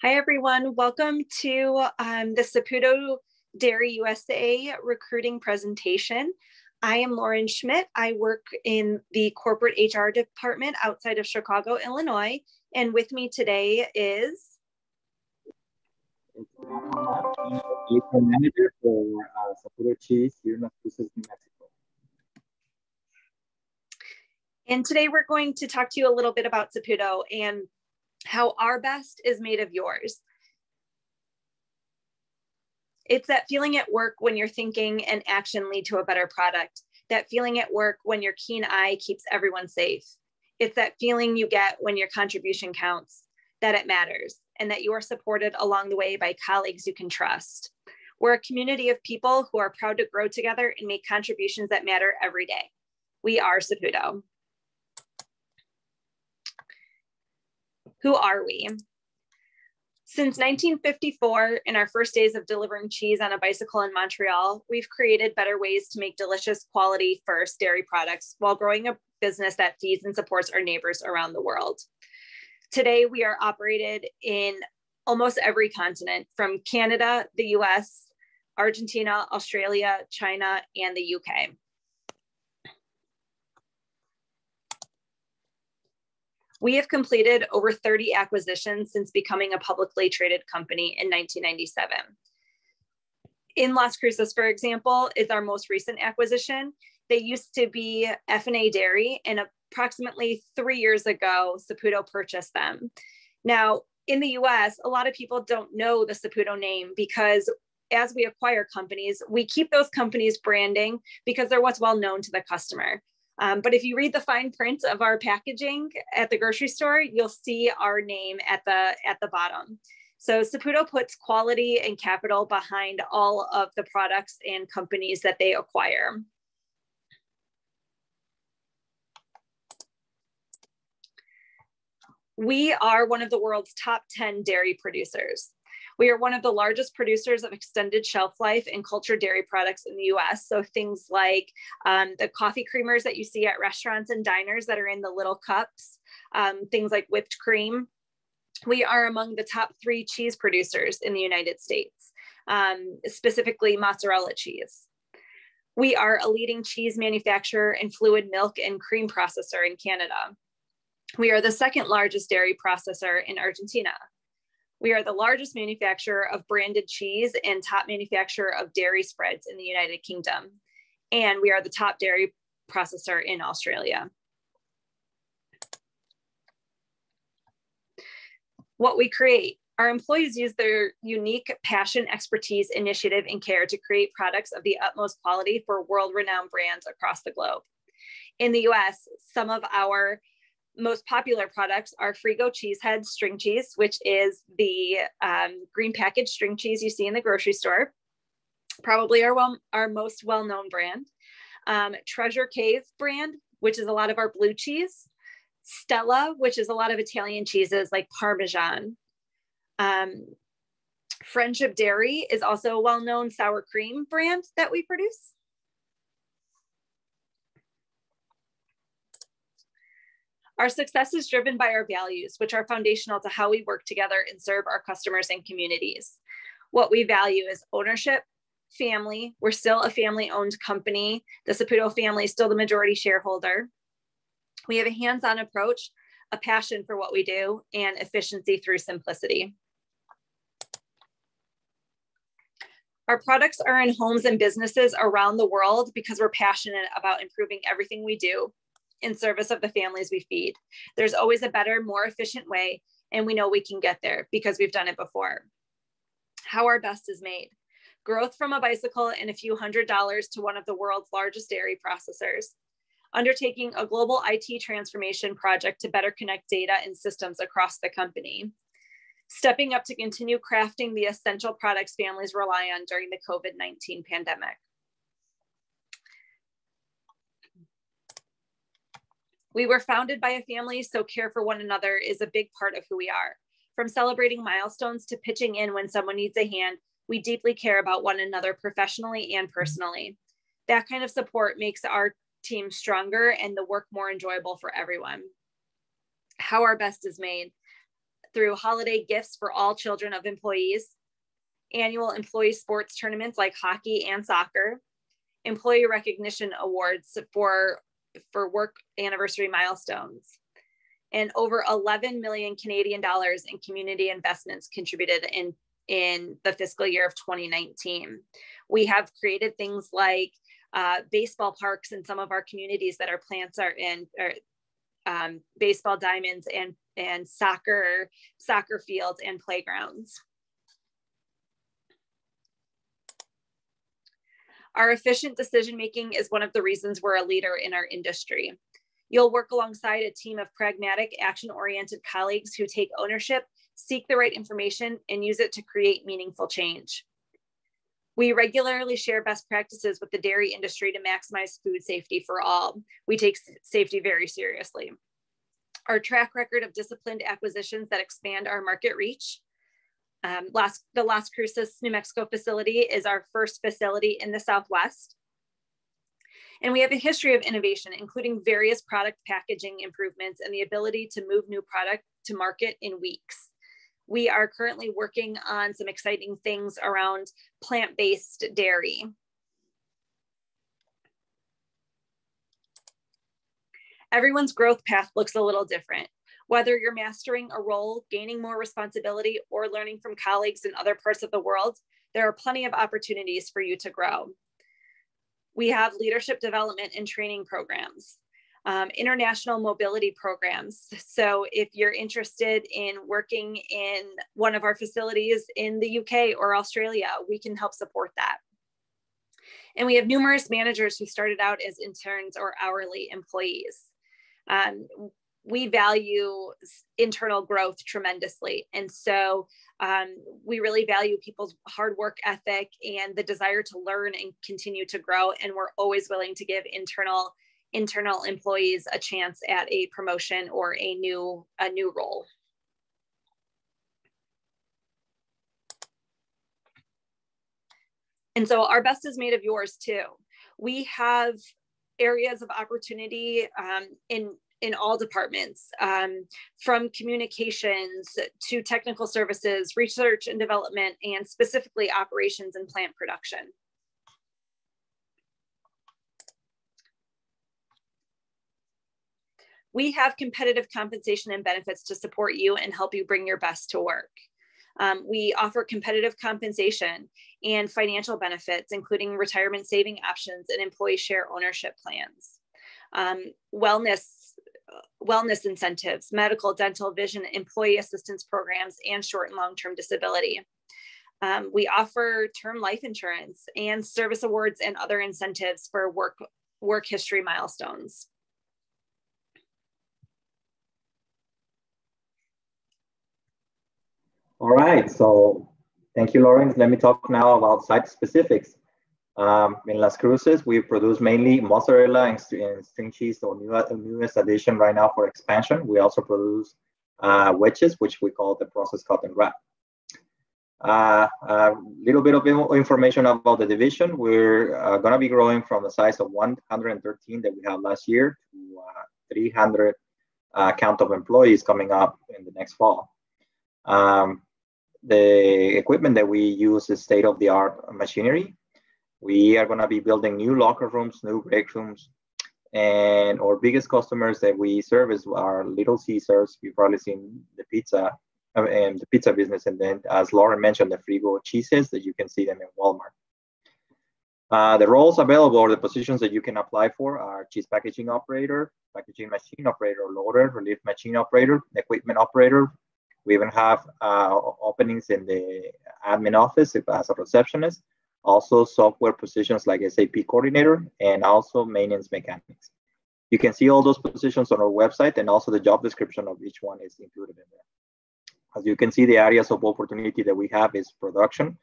Hi, everyone. Welcome to um, the Saputo Dairy USA recruiting presentation. I am Lauren Schmidt. I work in the corporate HR department outside of Chicago, Illinois. And with me today is manager for uh, Saputo Cheese here in New Mexico. And today we're going to talk to you a little bit about Saputo and how our best is made of yours. It's that feeling at work when you're thinking and action lead to a better product. That feeling at work when your keen eye keeps everyone safe. It's that feeling you get when your contribution counts, that it matters, and that you are supported along the way by colleagues you can trust. We're a community of people who are proud to grow together and make contributions that matter every day. We are Saputo. Who are we? Since 1954, in our first days of delivering cheese on a bicycle in Montreal, we've created better ways to make delicious, quality first dairy products while growing a business that feeds and supports our neighbors around the world. Today, we are operated in almost every continent from Canada, the US, Argentina, Australia, China, and the UK. We have completed over 30 acquisitions since becoming a publicly traded company in 1997. In Las Cruces, for example, is our most recent acquisition. They used to be F&A Dairy, and approximately three years ago, Saputo purchased them. Now, in the US, a lot of people don't know the Saputo name because as we acquire companies, we keep those companies branding because they're what's well known to the customer. Um, but if you read the fine print of our packaging at the grocery store, you'll see our name at the at the bottom. So Saputo puts quality and capital behind all of the products and companies that they acquire. We are one of the world's top 10 dairy producers. We are one of the largest producers of extended shelf life and cultured dairy products in the US. So things like um, the coffee creamers that you see at restaurants and diners that are in the little cups, um, things like whipped cream. We are among the top three cheese producers in the United States, um, specifically mozzarella cheese. We are a leading cheese manufacturer and fluid milk and cream processor in Canada. We are the second largest dairy processor in Argentina. We are the largest manufacturer of branded cheese and top manufacturer of dairy spreads in the United Kingdom. And we are the top dairy processor in Australia. What we create, our employees use their unique passion, expertise, initiative, and care to create products of the utmost quality for world-renowned brands across the globe. In the US, some of our most popular products are Frigo Cheese Heads string cheese, which is the um, green package string cheese you see in the grocery store. Probably our, well, our most well-known brand. Um, Treasure Cave brand, which is a lot of our blue cheese. Stella, which is a lot of Italian cheeses like Parmesan. Um, Friendship Dairy is also a well-known sour cream brand that we produce. Our success is driven by our values, which are foundational to how we work together and serve our customers and communities. What we value is ownership, family. We're still a family owned company. The Saputo family is still the majority shareholder. We have a hands on approach, a passion for what we do, and efficiency through simplicity. Our products are in homes and businesses around the world because we're passionate about improving everything we do in service of the families we feed. There's always a better, more efficient way, and we know we can get there because we've done it before. How our best is made. Growth from a bicycle and a few hundred dollars to one of the world's largest dairy processors. Undertaking a global IT transformation project to better connect data and systems across the company. Stepping up to continue crafting the essential products families rely on during the COVID 19 pandemic. We were founded by a family, so care for one another is a big part of who we are. From celebrating milestones to pitching in when someone needs a hand, we deeply care about one another professionally and personally. That kind of support makes our team stronger and the work more enjoyable for everyone. How our best is made. through holiday gifts for all children of employees, annual employee sports tournaments like hockey and soccer, employee recognition awards for, for work anniversary milestones, and over 11 million Canadian dollars in community investments contributed in, in the fiscal year of 2019. We have created things like uh, baseball parks in some of our communities that our plants are in, or um, baseball diamonds and and soccer soccer fields and playgrounds. Our efficient decision making is one of the reasons we're a leader in our industry. You'll work alongside a team of pragmatic, action oriented colleagues who take ownership, seek the right information, and use it to create meaningful change. We regularly share best practices with the dairy industry to maximize food safety for all. We take safety very seriously. Our track record of disciplined acquisitions that expand our market reach. Um, the Las Cruces, New Mexico facility is our first facility in the Southwest. And we have a history of innovation, including various product packaging improvements and the ability to move new product to market in weeks. We are currently working on some exciting things around plant-based dairy. Everyone's growth path looks a little different. Whether you're mastering a role, gaining more responsibility, or learning from colleagues in other parts of the world, there are plenty of opportunities for you to grow. We have leadership development and training programs um, international mobility programs. So if you're interested in working in one of our facilities in the UK or Australia, we can help support that. And we have numerous managers who started out as interns or hourly employees. Um, we value internal growth tremendously. And so um, we really value people's hard work ethic and the desire to learn and continue to grow. And we're always willing to give internal internal employees a chance at a promotion or a new a new role. And so our best is made of yours too. We have areas of opportunity um, in in all departments, um, from communications to technical services, research and development, and specifically operations and plant production. we have competitive compensation and benefits to support you and help you bring your best to work. Um, we offer competitive compensation and financial benefits, including retirement saving options and employee share ownership plans. Um, wellness, wellness incentives, medical, dental, vision, employee assistance programs, and short and long-term disability. Um, we offer term life insurance and service awards and other incentives for work, work history milestones. All right, so thank you, Lawrence. Let me talk now about site specifics. Um, in Las Cruces, we produce mainly mozzarella and, and string cheese, so new, newest addition right now for expansion. We also produce uh, wedges, which we call the processed cotton wrap. A uh, uh, little bit of information about the division. We're uh, going to be growing from the size of 113 that we had last year to uh, 300 uh, count of employees coming up in the next fall. Um, the equipment that we use is state-of-the-art machinery. We are going to be building new locker rooms, new break rooms, and our biggest customers that we service are Little Caesars. You've probably seen the pizza uh, and the pizza business, and then as Lauren mentioned, the Frigo cheeses that you can see them in Walmart. Uh, the roles available or the positions that you can apply for are cheese packaging operator, packaging machine operator, loader, relief machine operator, equipment operator, we even have uh, openings in the admin office as a receptionist, also software positions like SAP coordinator, and also maintenance mechanics. You can see all those positions on our website, and also the job description of each one is included in there. As you can see, the areas of opportunity that we have is production,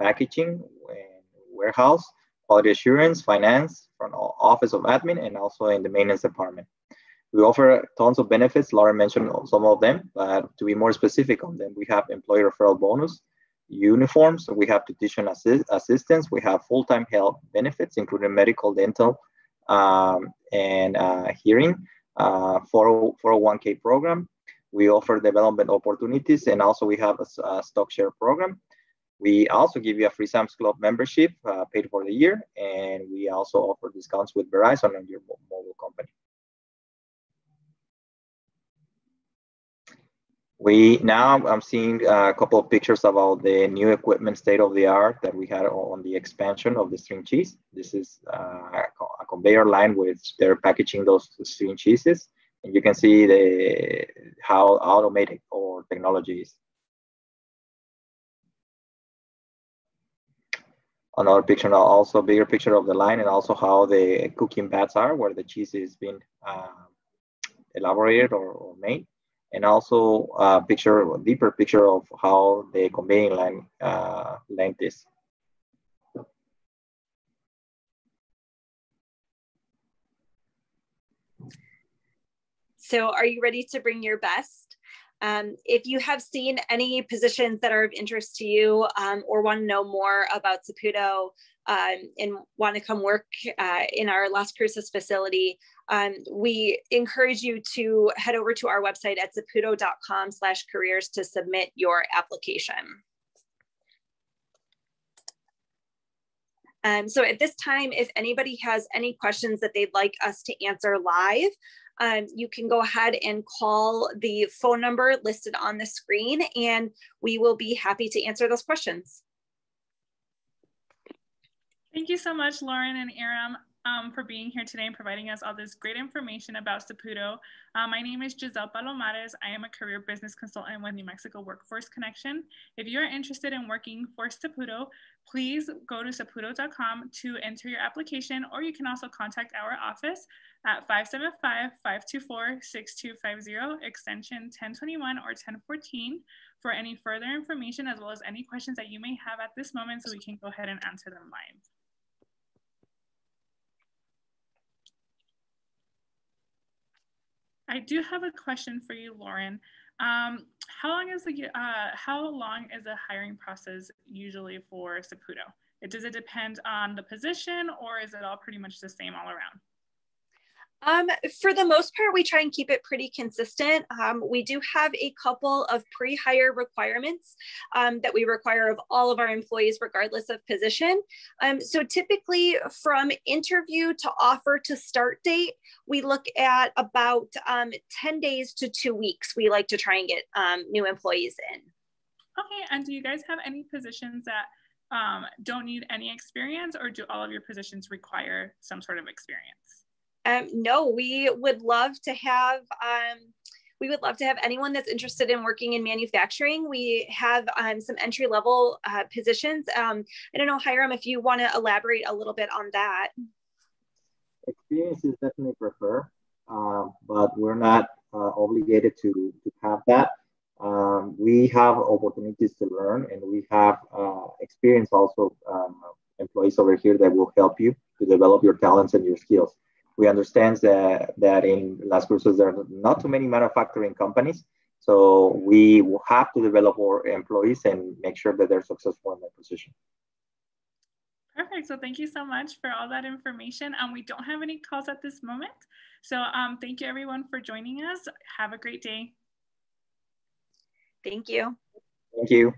packaging, warehouse, quality assurance, finance, front office of admin, and also in the maintenance department. We offer tons of benefits. Laura mentioned some of them, but to be more specific on them, we have employee referral bonus, uniforms, we have tuition assist assistance, we have full-time health benefits, including medical, dental, um, and uh, hearing, uh, 401k program. We offer development opportunities and also we have a, a stock share program. We also give you a free Sam's Club membership uh, paid for the year, and we also offer discounts with Verizon on your mobile company. We now I'm seeing a couple of pictures about the new equipment state of the art that we had on the expansion of the string cheese. This is uh, a conveyor line with they're packaging those string cheeses, and you can see the how automated or technology is. another picture, now also bigger picture of the line and also how the cooking pads are where the cheese is being uh, elaborated or, or, made. And also a picture, a deeper picture of how the conveying line uh, length is. So are you ready to bring your best? Um, if you have seen any positions that are of interest to you um, or want to know more about Saputo um, and want to come work uh, in our Las Cruces facility, um, we encourage you to head over to our website at saputo.com slash careers to submit your application. Um, so at this time, if anybody has any questions that they'd like us to answer live, um, you can go ahead and call the phone number listed on the screen and we will be happy to answer those questions. Thank you so much, Lauren and Aram um, for being here today and providing us all this great information about Saputo. Uh, my name is Giselle Palomares. I am a career business consultant with New Mexico Workforce Connection. If you're interested in working for Saputo, please go to saputo.com to enter your application, or you can also contact our office at 575-524-6250, extension 1021 or 1014 for any further information, as well as any questions that you may have at this moment so we can go ahead and answer them live. I do have a question for you, Lauren. Um, how long is the uh, how long is the hiring process usually for Saputo? It, does it depend on the position, or is it all pretty much the same all around? Um, for the most part, we try and keep it pretty consistent. Um, we do have a couple of pre-hire requirements um, that we require of all of our employees, regardless of position. Um, so typically from interview to offer to start date, we look at about um, 10 days to two weeks. We like to try and get um, new employees in. Okay, and do you guys have any positions that don't need any experience or do all of your positions require some sort of experience? Um, no, we would love to have. Um, we would love to have anyone that's interested in working in manufacturing. We have um, some entry level uh, positions. Um, I don't know, Hiram, if you want to elaborate a little bit on that. Experience is definitely prefer, uh, but we're not uh, obligated to, to have that. Um, we have opportunities to learn, and we have uh, experience also um, employees over here that will help you to develop your talents and your skills we understand that, that in Las Cruces there are not too many manufacturing companies. So we have to develop our employees and make sure that they're successful in their position. Perfect. So thank you so much for all that information. Um, we don't have any calls at this moment. So um, thank you everyone for joining us. Have a great day. Thank you. Thank you.